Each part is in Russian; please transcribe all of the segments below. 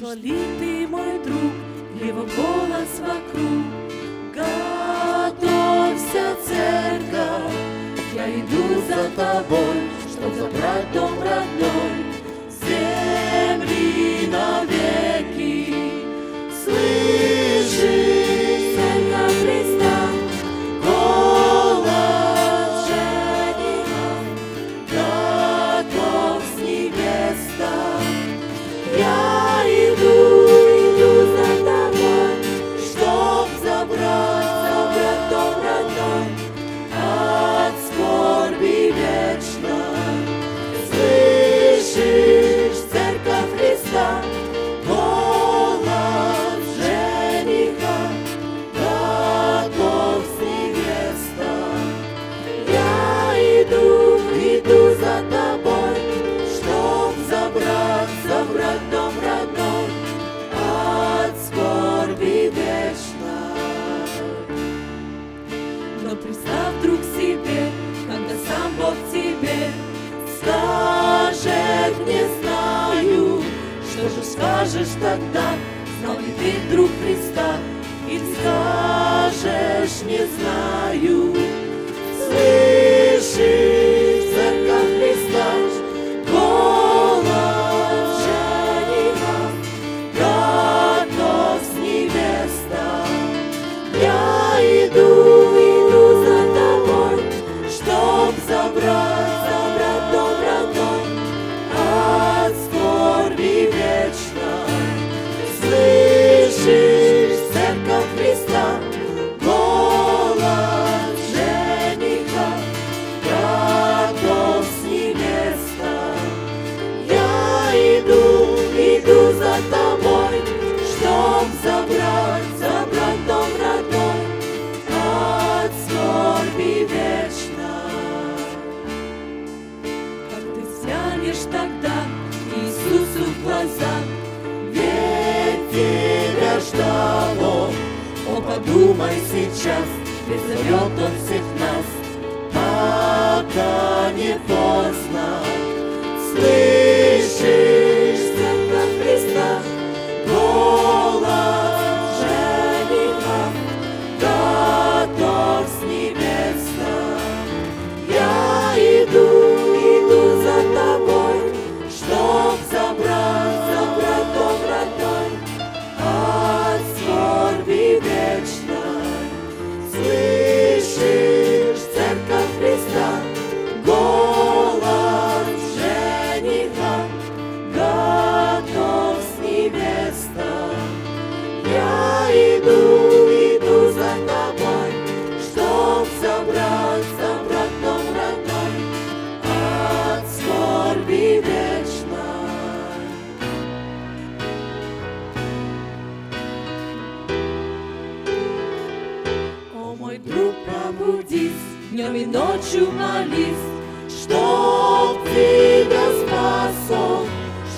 Пошли ты, мой друг, его голос вокруг. Готовься, церковь, я иду за тобой, чтобы забрать дом родной. не знаю, что же скажешь тогда, знал ли ты, друг Христа, и скажешь, не знаю. Глянешь тогда Иисусу в глаза, ведь тебя ждало. О, подумай сейчас, ведь зовет Он всех нас, пока не поздно. Слышь, днем и ночью молись, чтоб тебя спас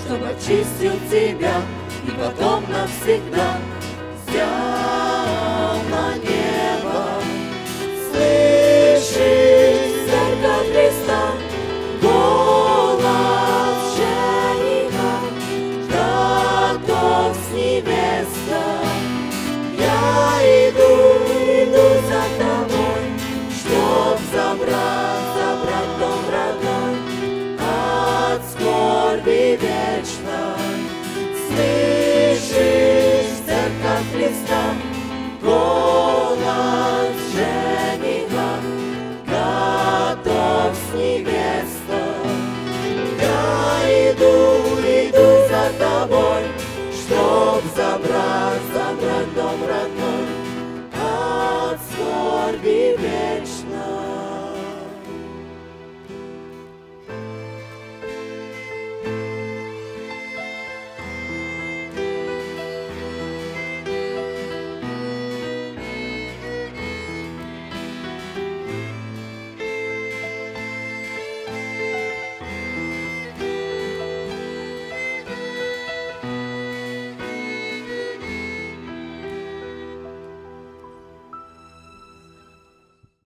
чтоб очистил тебя и потом навсегда взял.